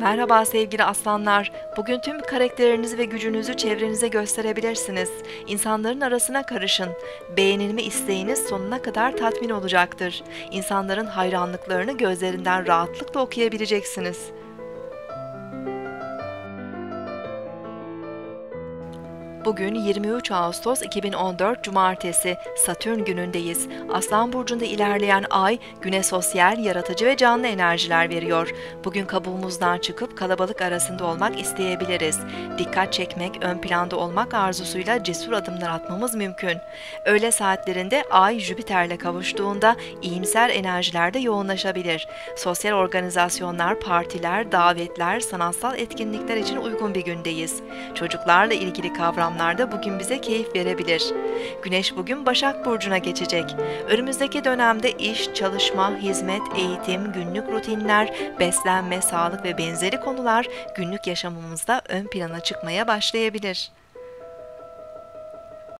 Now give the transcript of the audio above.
Merhaba sevgili aslanlar. Bugün tüm karakterinizi ve gücünüzü çevrenize gösterebilirsiniz. İnsanların arasına karışın. Beğenilme isteğiniz sonuna kadar tatmin olacaktır. İnsanların hayranlıklarını gözlerinden rahatlıkla okuyabileceksiniz. Bugün 23 Ağustos 2014 Cumartesi Satürn günündeyiz. Aslan burcunda ilerleyen ay güne sosyal, yaratıcı ve canlı enerjiler veriyor. Bugün kabuğumuzdan çıkıp kalabalık arasında olmak isteyebiliriz. Dikkat çekmek, ön planda olmak arzusuyla cesur adımlar atmamız mümkün. Öğle saatlerinde ay Jüpiter'le kavuştuğunda iyimser enerjilerde yoğunlaşabilir. Sosyal organizasyonlar, partiler, davetler, sanatsal etkinlikler için uygun bir gündeyiz. Çocuklarla ilgili kavram kavramlarda bugün bize keyif verebilir. Güneş bugün Başak Burcu'na geçecek. Önümüzdeki dönemde iş, çalışma, hizmet, eğitim, günlük rutinler, beslenme, sağlık ve benzeri konular günlük yaşamımızda ön plana çıkmaya başlayabilir.